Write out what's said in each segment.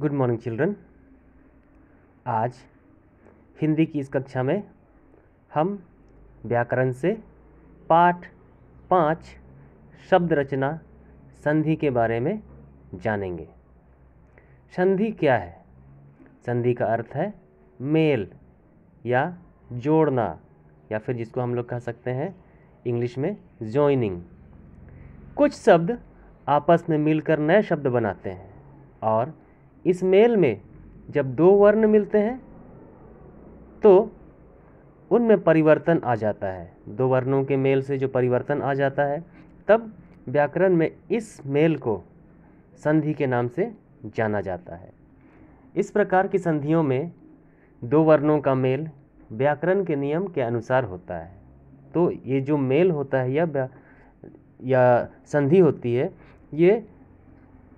Good morning children आज हिंदी की इस कक्षा में हम व्याकरण से पाठ पाँच शब्द रचना संधि के बारे में जानेंगे। संधि क्या है? संधि का अर्थ है मेल या जोड़ना, या फिर जिसको हम लोग कह सकते हैं इंग्लिश में जॉइनिंग कुछ शब्द आपस में मिलकर नए शब्द बनाते हैं और इस मेल में जब दो वर्ण मिलते हैं तो उनमें परिवर्तन आ जाता है। दो वर्णों के मेल से जो परिवर्तन आ जाता है, तब व्याकरण में इस मेल को संधि के नाम से जाना जाता है। इस प्रकार की संधियों में दो वर्णों का मेल व्याकरण के नियम के अनुसार होता है। तो ये जो मेल होता है, या या संधि होती है, ये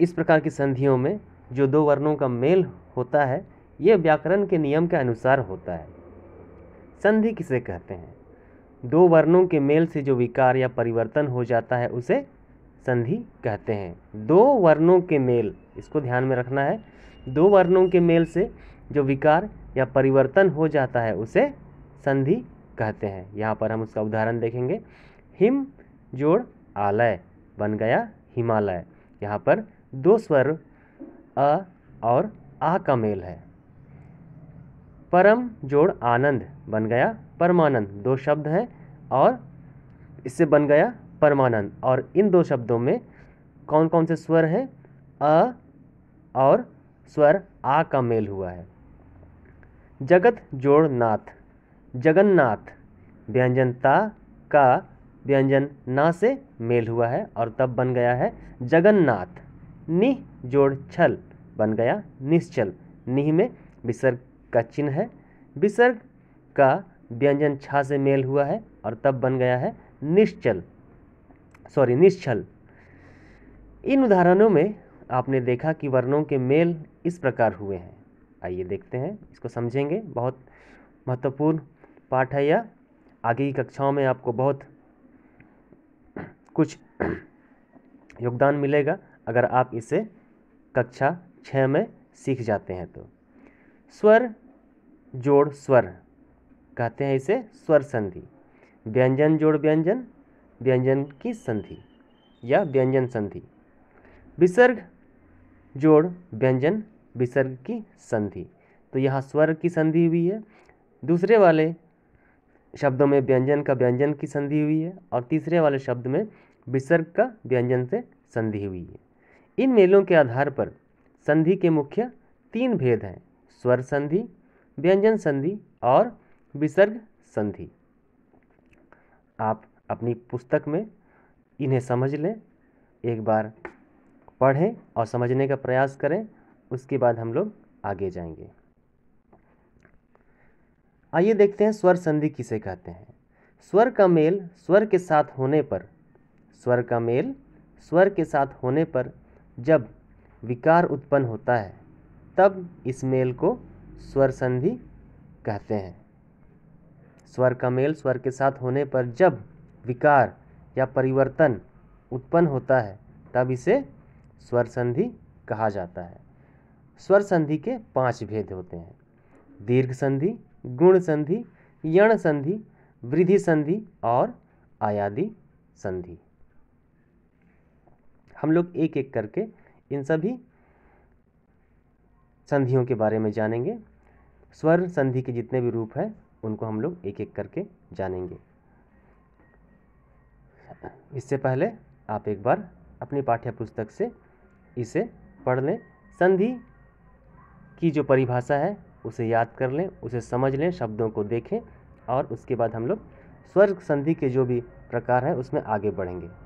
इस प्रकार की संधियों में जो दो वर्णों का मेल होता है ये व्याकरण के नियम के अनुसार होता है। संधि किसे कहते हैं? दो वर्णों के मेल से जो विकार या परिवर्तन हो जाता है, उसे संधि कहते हैं। दो वर्णों के मेल, इसको ध्यान में रखना है, दो वर्णों के मेल से जो विकार या परिवर्तन हो जाता है, उसे संधि कहते हैं। यहाँ पर हम उसका उदाहरण देखेंगे। हिम जोड़ आलय बन गया हिमालय। यहाँ पर दो स्वर अ और आ का मेल है। परम जोड़ आनंद बन गया परमानंद, दो शब्द हैं और इससे बन गया परमानंद। और इन दो शब्दों में कौन कौन से स्वर हैं? अ और स्वर आ का मेल हुआ है। जगत जोड़ नाथ जगन्नाथ व्यंजनता का व्यंजन ना से मेल हुआ है और तब बन गया है जगन्नाथ। निह जोड़ छल बन गया निश्चल। निह में विसर्ग का चिन्ह है। विसर्ग का व्यंजन छा से मेल हुआ है और तब बन गया है निश्चल। सॉरी, निश्चल। इन उदाहरणों में आपने देखा कि वर्णों के मेल इस प्रकार हुए हैं। आइए देखते हैं, इसको समझेंगे। बहुत महत्वपूर्ण पाठ है यह। आगे की कक्षाओं में आपको बहुत कुछ योगदान मिलेगा। अगर आप इसे कक्षा छः में सीख जाते हैं तो। स्वर जोड़ स्वर, कहते हैं इसे स्वर संधि। व्यंजन जोड़ व्यंजन व्यंजन की संधि या व्यंजन संधि। विसर्ग जोड़ व्यंजन, विसर्ग की संधि। तो यहाँ स्वर की संधि हुई है। दूसरे वाले शब्दों में व्यंजन का व्यंजन की संधि हुई है और तीसरे वाले शब्द में विसर्ग का व्यंजन से संधि हुई है। इन मेलों के आधार पर संधि के मुख्य तीन भेद हैं, स्वर संधि, व्यंजन संधि और विसर्ग संधि। आप अपनी पुस्तक में इन्हें समझ लें, एक बार पढ़ें और समझने का प्रयास करें, उसके बाद हम लोग आगे जाएँगे। आइए देखते हैं स्वर संधि किसे कहते हैं। स्वर का मेल स्वर के साथ होने पर, स्वर का मेल स्वर के साथ होने पर जब विकार उत्पन्न होता है, तब इस मेल को स्वर संधि कहते हैं। स्वर का मेल स्वर के साथ होने पर जब विकार या परिवर्तन उत्पन्न होता है, तब इसे स्वर संधि कहा जाता है। स्वर संधि के पाँच भेद होते हैं। दीर्घ संधि, गुण संधि, यण संधि, वृद्धि संधि और आयादि संधि। हम लोग एक एक करके इन सभी संधियों के बारे में जानेंगे। स्वर संधि के जितने भी रूप हैं, उनको हम लोग एक एक करके जानेंगे। इससे पहले आप एक बार अपनी पाठ्य पुस्तक से इसे पढ़ लें। संधि की जो परिभाषा है, उसे याद कर लें, उसे समझ लें, शब्दों को देखें और उसके बाद हम लोग स्वर संधि के जो भी प्रकार हैं, उसमें आगे बढ़ेंगे।